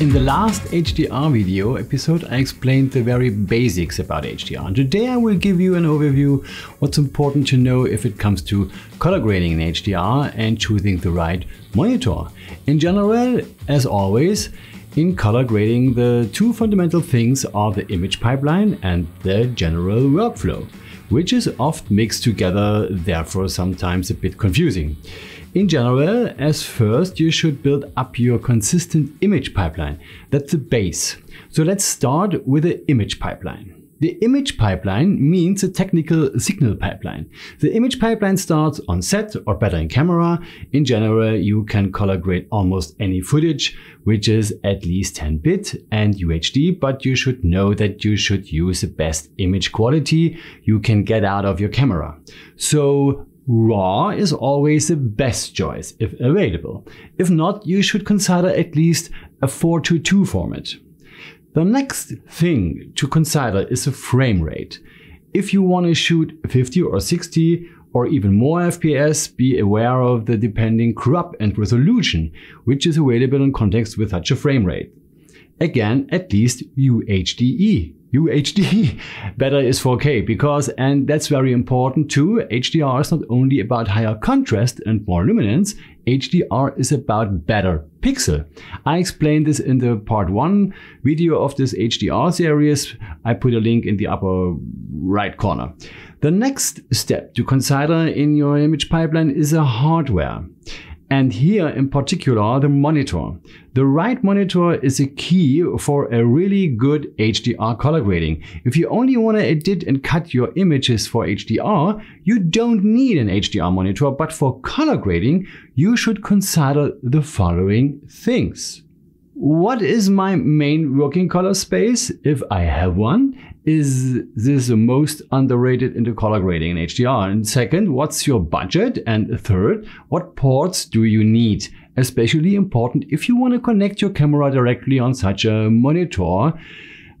In the last HDR video episode, I explained the very basics about HDR. And today I will give you an overview what's important to know if it comes to color grading in HDR and choosing the right monitor. In general, as always, in color grading, the two fundamental things are the image pipeline and the general workflow, which is oft mixed together, therefore sometimes a bit confusing. In general, as first, you should build up your consistent image pipeline. That's the base. So let's start with the image pipeline. The image pipeline means a technical signal pipeline. The image pipeline starts on set or better in camera. In general, you can color grade almost any footage, which is at least 10 bit and UHD, but you should know that you should use the best image quality you can get out of your camera. So RAW is always the best choice if available. If not, you should consider at least a 422 format. The next thing to consider is the frame rate. If you want to shoot 50 or 60 or even more FPS, be aware of the depending crop and resolution, which is available in context with such a frame rate. Again, at least UHDE. UHD better is 4K because, and that's very important too, HDR is not only about higher contrast and more luminance, HDR is about better pixel. I explained this in the part one video of this HDR series. I put a link in the upper right corner. The next step to consider in your image pipeline is a hardware. And here in particular, the monitor. The right monitor is a key for a really good HDR color grading. If you only want to edit and cut your images for HDR, you don't need an HDR monitor, but for color grading, you should consider the following things. What is my main working color space if I have one? Is this the most underrated in the color grading in HDR? And second, what's your budget? And third, what ports do you need? Especially important if you want to connect your camera directly on such a monitor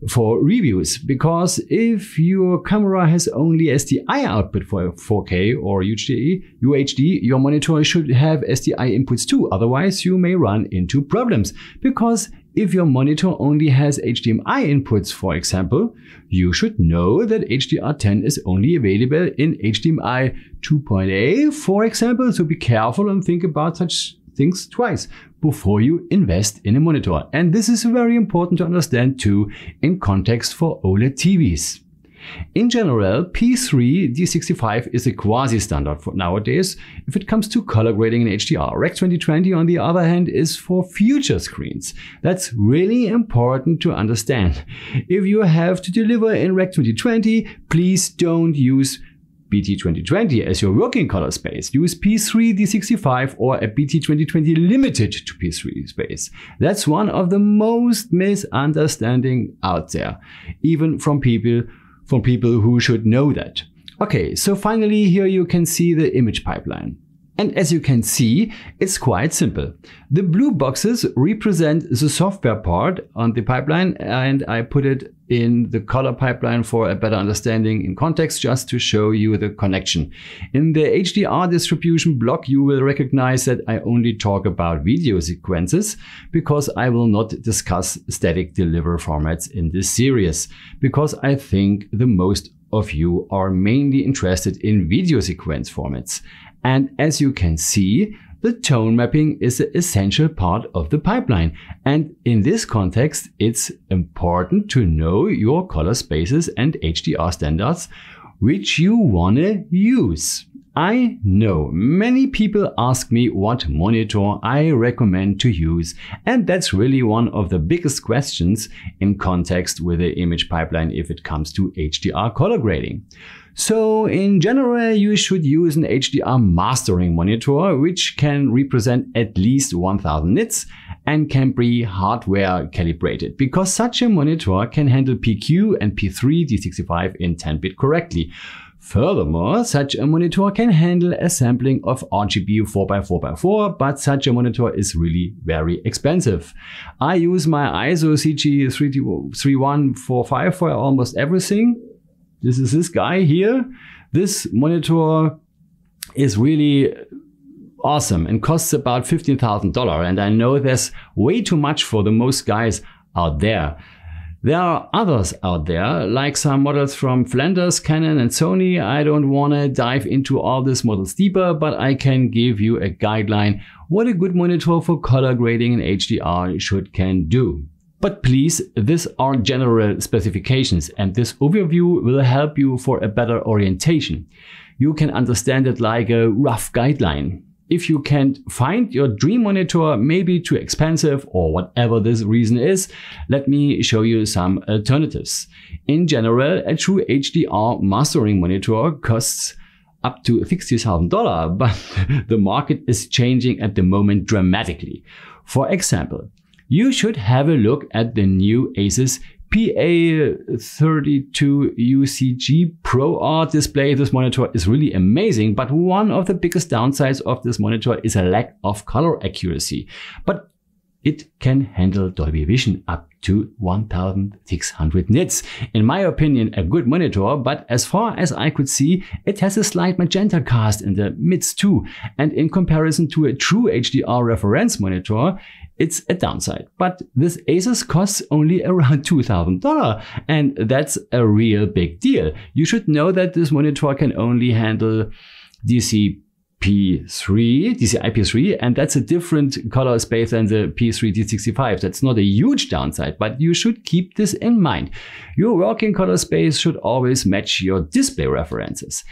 for reviews because if your camera has only SDI output for 4K or UHD, UHD, your monitor should have SDI inputs too. Otherwise, you may run into problems because if your monitor only has HDMI inputs, for example, you should know that HDR10 is only available in HDMI 2.0, for example. So be careful and think about such things twice before you invest in a monitor. And this is very important to understand too in context for OLED TVs. In general, P3 D65 is a quasi-standard for nowadays if it comes to color grading in HDR. Rec 2020 on the other hand is for future screens. That's really important to understand. If you have to deliver in Rec 2020, please don't use BT 2020 as your working color space. Use P3 D65 or a BT 2020 limited to P3 space. That's one of the most misunderstanding out there, even from people from people who should know that. Okay, so finally here you can see the image pipeline. And as you can see, it's quite simple. The blue boxes represent the software part on the pipeline and I put it in the color pipeline for a better understanding in context just to show you the connection. In the HDR distribution block, you will recognize that I only talk about video sequences because I will not discuss static deliver formats in this series because I think the most of you are mainly interested in video sequence formats. And as you can see, the tone mapping is an essential part of the pipeline. And in this context, it's important to know your color spaces and HDR standards, which you want to use. I know many people ask me what monitor I recommend to use, and that's really one of the biggest questions in context with the image pipeline if it comes to HDR color grading. So in general, you should use an HDR mastering monitor, which can represent at least 1000 nits and can be hardware calibrated because such a monitor can handle PQ and P3 D65 in 10-bit correctly. Furthermore, such a monitor can handle a sampling of RGB 4x4x4, but such a monitor is really very expensive. I use my EIZO CG3145 for almost everything this is this guy here. This monitor is really awesome and costs about $15,000. And I know there's way too much for the most guys out there. There are others out there, like some models from Flanders, Canon and Sony. I don't want to dive into all these models deeper, but I can give you a guideline what a good monitor for color grading and HDR should can do. But please, these are general specifications and this overview will help you for a better orientation. You can understand it like a rough guideline if you can't find your dream monitor, maybe too expensive or whatever this reason is, let me show you some alternatives. In general, a true HDR mastering monitor costs up to $60,000, but the market is changing at the moment dramatically. For example, you should have a look at the new Asus PA32 UCG ProArt display. This monitor is really amazing, but one of the biggest downsides of this monitor is a lack of color accuracy. But it can handle Dolby Vision up to 1600 nits. In my opinion, a good monitor, but as far as I could see, it has a slight magenta cast in the mids too. And in comparison to a true HDR reference monitor, it's a downside. But this Asus costs only around $2,000 and that's a real big deal. You should know that this monitor can only handle DC P3, DCI-P3, and that's a different color space than the P3 D65. That's not a huge downside, but you should keep this in mind. Your working color space should always match your display references.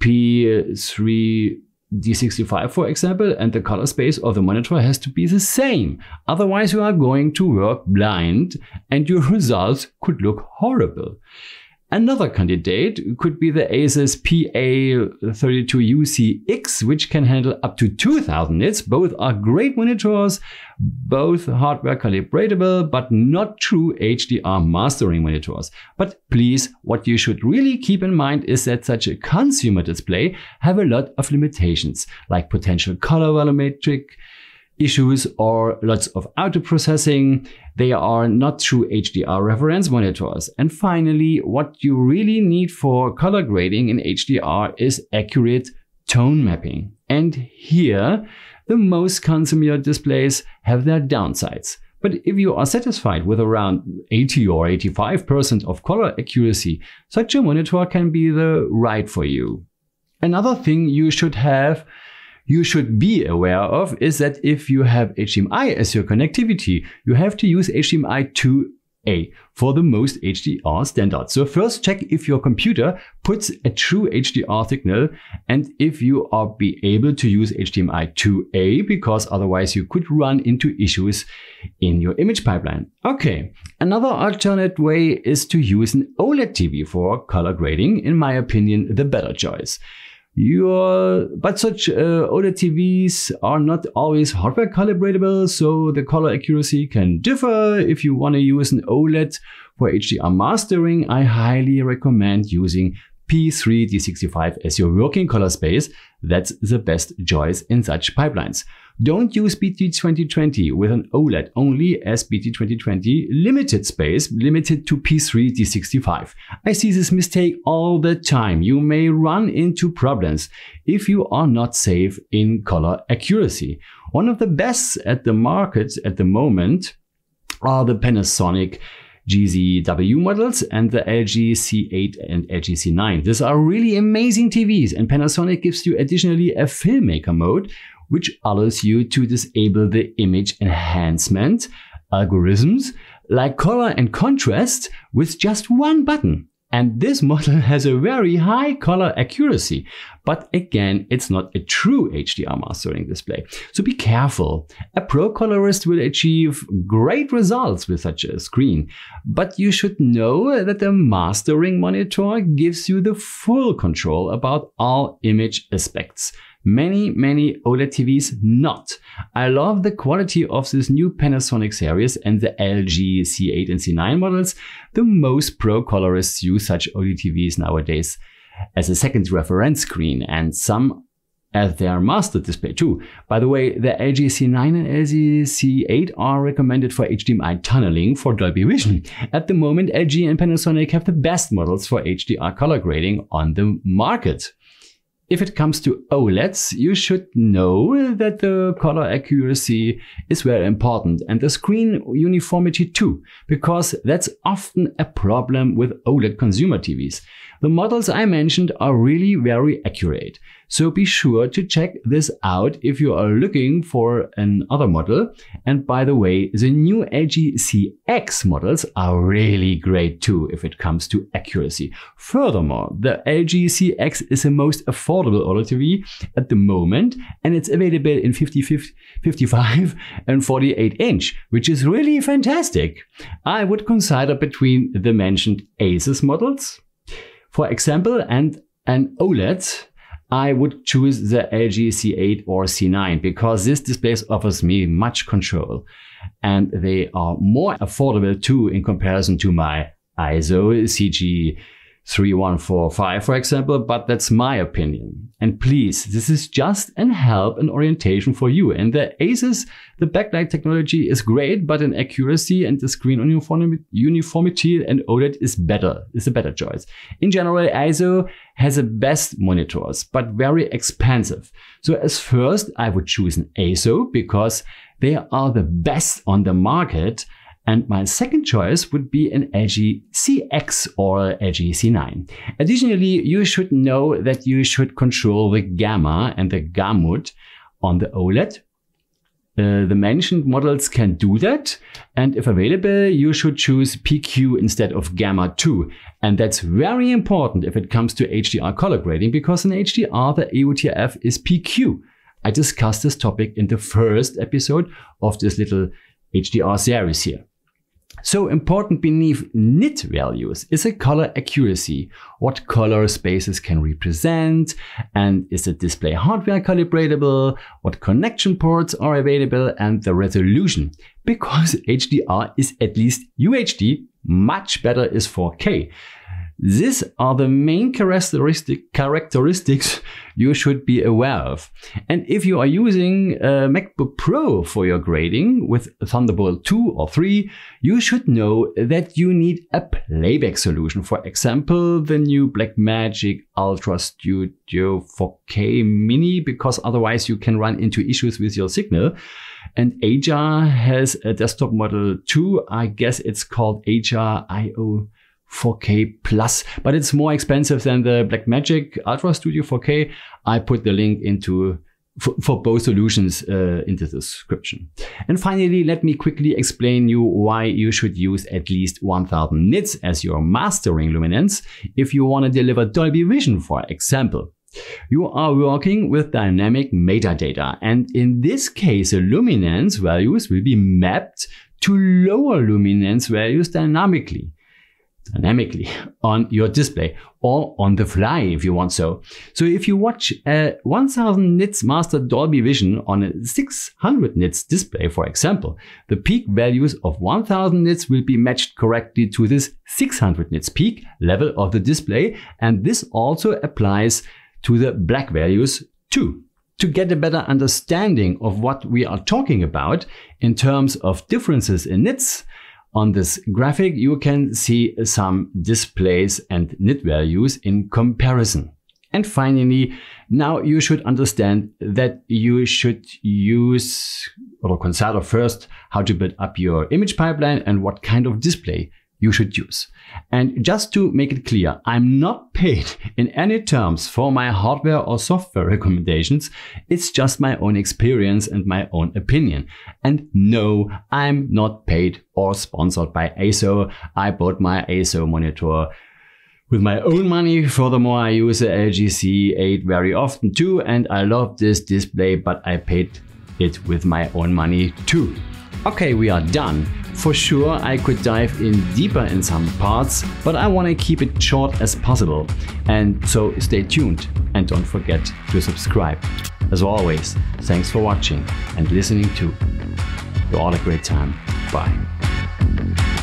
P3 D65, for example, and the color space of the monitor has to be the same. Otherwise, you are going to work blind and your results could look horrible. Another candidate could be the Asus PA32UCX, which can handle up to 2000 nits. Both are great monitors, both hardware calibratable, but not true HDR mastering monitors. But please, what you should really keep in mind is that such a consumer display have a lot of limitations, like potential color volumetric issues or lots of auto processing. They are not true HDR reference monitors. And finally, what you really need for color grading in HDR is accurate tone mapping. And here, the most consumer displays have their downsides. But if you are satisfied with around 80 or 85% of color accuracy, such a monitor can be the right for you. Another thing you should have you should be aware of is that if you have HDMI as your connectivity, you have to use HDMI 2A for the most HDR standards. So first check if your computer puts a true HDR signal and if you are be able to use HDMI 2A because otherwise you could run into issues in your image pipeline. Okay, another alternate way is to use an OLED TV for color grading, in my opinion, the better choice. But such uh, OLED TVs are not always hardware calibratable, so the color accuracy can differ. If you want to use an OLED for HDR mastering, I highly recommend using P3 D65 as your working color space. That's the best choice in such pipelines. Don't use BT2020 with an OLED only as BT2020 limited space limited to P3 D65. I see this mistake all the time. You may run into problems if you are not safe in color accuracy. One of the best at the market at the moment are the Panasonic GZW models and the LG C8 and LG C9. These are really amazing TVs and Panasonic gives you additionally a filmmaker mode which allows you to disable the image enhancement algorithms like color and contrast with just one button. And this model has a very high color accuracy. But again, it's not a true HDR mastering display. So be careful. A pro colorist will achieve great results with such a screen. But you should know that the mastering monitor gives you the full control about all image aspects. Many, many OLED TVs not. I love the quality of this new Panasonic series and the LG C8 and C9 models. The most pro colorists use such OLED TVs nowadays as a second reference screen and some as their master display too. By the way, the LG C9 and LG C8 are recommended for HDMI tunneling for Dolby Vision. At the moment, LG and Panasonic have the best models for HDR color grading on the market. If it comes to OLEDs, you should know that the color accuracy is very important and the screen uniformity too, because that's often a problem with OLED consumer TVs. The models I mentioned are really very accurate. So be sure to check this out if you are looking for another model. And by the way, the new LG CX models are really great too if it comes to accuracy. Furthermore, the LG CX is the most affordable OLED TV at the moment and it's available in 50, 50 55 and 48 inch, which is really fantastic. I would consider between the mentioned Asus models, for example, and an OLED I would choose the LG C8 or C9 because this display offers me much control and they are more affordable too in comparison to my EIZO CG 3145, for example, but that's my opinion. And please, this is just an help and orientation for you. And the Asus, the backlight technology is great, but in accuracy and the screen uniformity and OLED is better, is a better choice. In general, EIZO has the best monitors, but very expensive. So as first, I would choose an EIZO because they are the best on the market and my second choice would be an LG CX or LG C9. Additionally, you should know that you should control the gamma and the gamut on the OLED. Uh, the mentioned models can do that. And if available, you should choose PQ instead of gamma 2. And that's very important if it comes to HDR color grading because in HDR, the EOTF is PQ. I discussed this topic in the first episode of this little HDR series here. So important beneath nit values is a color accuracy, what color spaces can represent, and is the display hardware calibratable, what connection ports are available, and the resolution. Because HDR is at least UHD, much better is 4K. These are the main characteristic, characteristics you should be aware of. And if you are using a MacBook Pro for your grading with Thunderbolt 2 or 3, you should know that you need a playback solution. For example, the new Blackmagic UltraStudio 4K Mini, because otherwise you can run into issues with your signal. And Aja has a desktop model too. I guess it's called Aja IO 4K Plus, but it's more expensive than the Blackmagic UltraStudio 4K. I put the link into for, for both solutions uh, into the description. And finally, let me quickly explain you why you should use at least 1000 nits as your mastering luminance if you want to deliver Dolby Vision, for example. You are working with dynamic metadata, and in this case, the luminance values will be mapped to lower luminance values dynamically dynamically on your display or on the fly if you want so. So if you watch a 1000 nits master Dolby Vision on a 600 nits display, for example, the peak values of 1000 nits will be matched correctly to this 600 nits peak level of the display. And this also applies to the black values too. To get a better understanding of what we are talking about in terms of differences in nits, on this graphic, you can see some displays and nit values in comparison. And finally, now you should understand that you should use or consider first how to build up your image pipeline and what kind of display you should use. And just to make it clear, I'm not paid in any terms for my hardware or software recommendations. It's just my own experience and my own opinion. And no, I'm not paid or sponsored by EIZO. I bought my EIZO monitor with my own money. Furthermore, I use the LG C8 very often too, and I love this display, but I paid it with my own money too. Okay, we are done. For sure, I could dive in deeper in some parts, but I want to keep it short as possible. And so stay tuned and don't forget to subscribe. As always, thanks for watching and listening to. You all a great time. Bye.